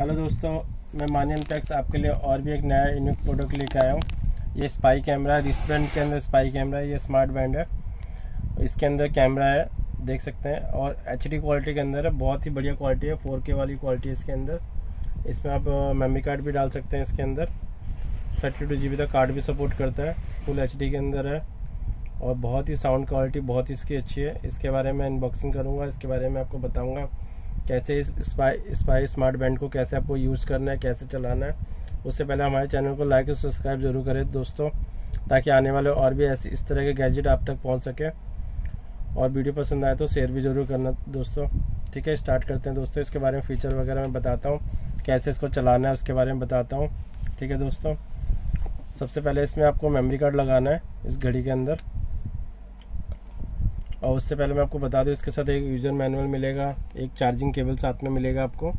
Hello दोस्तों, मैं मानियम tax आपके लिए और भी एक नया यूनिक प्रोडक्ट लेके आया हूँ। ये स्पाई कैमरा है रिस्टोरेंट के अंदर स्पाई कैमरा है, ये स्मार्ट बैंड है। इसके अंदर कैमरा है, देख सकते हैं, और एचडी क्वालिटी के अंदर है, बहुत ही बढ़िया क्वालिटी है फोर वाली क्वालिटी है इसके अंदर। इसमें आप मेमरी कार्ड भी डाल सकते हैं इसके अंदर। थर्टी टू जी बी तक कार्ड भी सपोर्ट करता है फुल एचडी के अंदर है। और बहुत ही साउंड क्वालिटी बहुत ही इसकी अच्छी है। इसके बारे में अनबॉक्सिंग करूँगा, इसके बारे में आपको बताऊँगा। कैसे इस स्पाई स्पाई स्मार्ट बैंड को कैसे आपको यूज़ करना है, कैसे चलाना है, उससे पहले हमारे चैनल को लाइक और सब्सक्राइब ज़रूर करें दोस्तों, ताकि आने वाले और भी ऐसे, इस तरह के गैजेट आप तक पहुँच सके। और वीडियो पसंद आए तो शेयर भी ज़रूर करना दोस्तों। ठीक है, स्टार्ट करते हैं दोस्तों, इसके बारे में फीचर वगैरह मैं बताता हूँ, कैसे इसको चलाना है उसके बारे में बताता हूँ। ठीक है दोस्तों, सबसे पहले इसमें आपको मेमोरी कार्ड लगाना है, इस घड़ी के अंदर। और उससे पहले मैं आपको बता दूँ, इसके साथ एक यूज़र मैनुअल मिलेगा, एक चार्जिंग केबल साथ में मिलेगा आपको।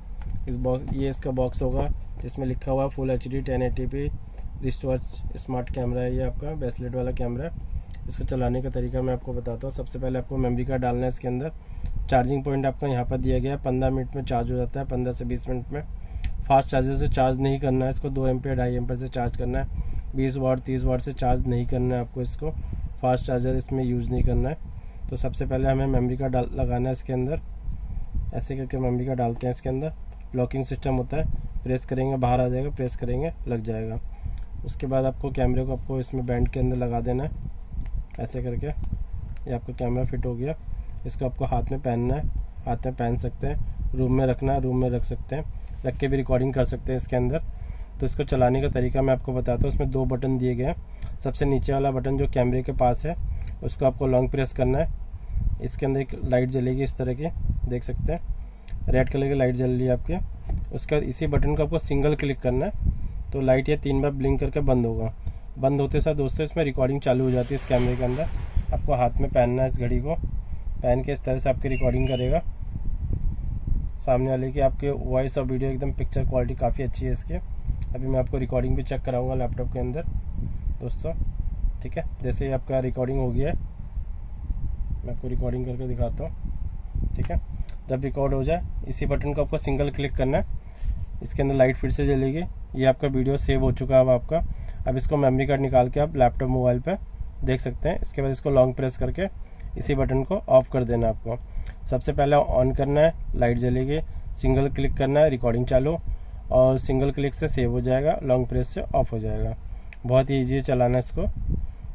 इस बॉक्स ये इसका बॉक्स होगा, जिसमें लिखा हुआ full H D ten P watch smart camera है ये आपका ब्रेसलेट वाला कैमरा है। इसको चलाने का तरीका मैं आपको बताता हूँ। सबसे पहले आपको मेमोरी कार्ड डालना है इसके अंदर। चार्जिंग पॉइंट आपका यहाँ पर दिया गया है। पंद्रह मिनट में चार्ज हो जाता है, पंद्रह से बीस मिनट में। फास्ट चार्जर से चार्ज नहीं करना है इसको, दो एम पी ढाई एम से चार्ज करना है। बीस वाट तीस वाट से चार्ज नहीं करना है आपको इसको। फास्ट चार्जर इसमें यूज़ नहीं करना है। तो सबसे पहले हमें मेमोरी कार्ड लगाना है इसके अंदर। ऐसे करके मेमोरी कार्ड डालते हैं इसके अंदर। लॉकिंग सिस्टम होता है। प्रेस करेंगे, बाहर आ जाएगा प्रेस करेंगे, लग जाएगा। उसके बाद आपको कैमरे को आपको इसमें बैंड के अंदर लगा देना है। ऐसे करके। ये आपका कैमरा फिट हो गया। इसको आपको हाथ में पहनना है। हाथ में पहन सकते हैं। रूम में रखना है। रूम में रख सकते हैं। रख के भी रिकॉर्डिंग कर सकते हैं इसके अंदर। तो इसको चलाने का तरीका मैं आपको बताता हूँ। इसमें दो बटन दिए गए हैं। सबसे नीचे वाला बटन जो कैमरे के पास है, उसको आपको लॉन्ग प्रेस करना है। इसके अंदर एक लाइट जलेगी इस तरह की, देख सकते हैं। रेड कलर की लाइट जल रही है आपके। उसके बाद इसी बटन को आपको सिंगल क्लिक करना है। तो लाइट ये तीन बार ब्लिंक करके बंद होगा। बंद होते साथ दोस्तों इसमें रिकॉर्डिंग चालू हो जाती है इस कैमरे के अंदर। आपको हाथ में पहनना है इस घड़ी को। पहन के इस तरह से आपकी रिकॉर्डिंग करेगा। सामने वाले की आपके वॉइस और वीडियो एकदम पिक्चर क्वालिटी काफ़ी अच्छी है इसकी। अभी मैं आपको रिकॉर्डिंग भी चेक कराऊँगा लैपटॉप के अंदर, दोस्तों, ठीक है? जैसे ही आपका रिकॉर्डिंग हो गया है, मैं आपको रिकॉर्डिंग करके दिखाता हूँ, ठीक है? जब रिकॉर्ड हो जाए, इसी बटन को आपको सिंगल क्लिक करना है, इसके अंदर लाइट फिर से जलेगी, ये आपका वीडियो सेव हो चुका है अब आपका। अब इसको मेमोरी कार्ड निकाल के आप लैपटॉप मोबाइल पर देख सकते हैं। इसके बाद इसको लॉन्ग प्रेस करके इसी बटन को ऑफ़ कर देना आपको। सबसे पहले ऑन करना है लाइट जलेगी सिंगल क्लिक करना है रिकॉर्डिंग चालू। और सिंगल क्लिक से सेव हो जाएगा लॉन्ग प्रेस से ऑफ़ हो जाएगा। बहुत ही ईजी है चलाना इसको।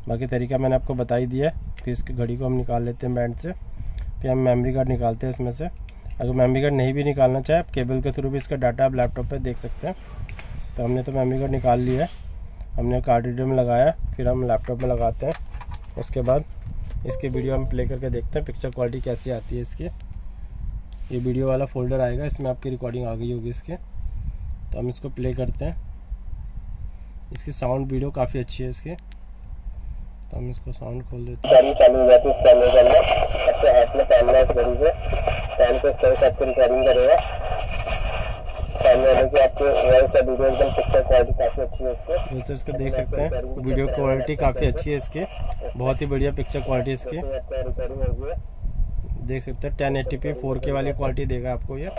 बाकी तरीका मैंने आपको बता ही दिया फिर इसकी घड़ी को हम निकाल लेते हैं बैंड से। फिर हम मेमोरी कार्ड निकालते हैं इसमें से। अगर मेमोरी कार्ड नहीं भी निकालना चाहे, आप केबल के थ्रू भी इसका डाटा आप लैपटॉप पर देख सकते हैं। तो हमने तो मेमोरी कार्ड निकाल लिया है। हमने कार्ड रीडर में लगाया, फिर हम लैपटॉप में लगाते हैं। उसके बाद इसकी वीडियो हम प्ले करके देखते हैं पिक्चर क्वालिटी कैसी आती है इसकी। ये वीडियो वाला फोल्डर आएगा, इसमें आपकी रिकॉर्डिंग आ गई होगी इसकी। तो हम इसको प्ले करते हैं। इसकी साउंड वीडियो काफ़ी अच्छी है इसकी। तो हम इसको साउंड खोल देते हैं। चालू हो जाती है इस कैमरे के अंदर आपके हाथ में है इस घड़ी से। पहन के इस तरह से आपको रिकॉर्डिंग करेगा। सामने वाले की आपके वॉइस और वीडियो एकदम पिक्चर क्वालिटी काफ़ी अच्छी है इसकी। दोस्तों इसको देख सकते हैं। वीडियो क्वालिटी काफ़ी अच्छी है इसकी। बहुत ही बढ़िया पिक्चर क्वालिटी इसकी। रिकॉर्डिंग होगी देख सकते हैं टेन एटी पी फोर के वाली क्वालिटी देगा आपको ये।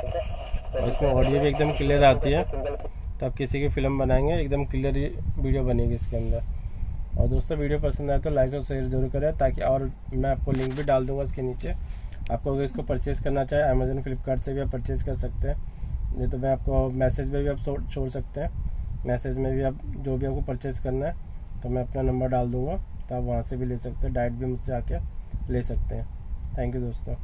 और इसमें ऑडियो भी एकदम क्लियर आती है। तो आप किसी की फ़िल्म बनाएँगे, एकदम क्लियर वीडियो बनेगी इसके अंदर। और दोस्तों वीडियो पसंद आए तो लाइक और शेयर ज़रूर करें, ताकि और मैं आपको लिंक भी डाल दूँगा इसके नीचे। आपको अगर इसको परचेज़ करना चाहे अमेजोन फ्लिपकार्ट से भी आप परचेज़ कर सकते हैं। नहीं तो मैं आपको मैसेज में भी आप छोड़ सकते हैं। मैसेज में भी आप जो भी आपको परचेज़ करना है तो मैं अपना नंबर डाल दूँगा तो आप वहाँ से भी ले सकते हैं। डायरेक्ट भी मुझसे आके ले सकते हैं। थैंक यू दोस्तों।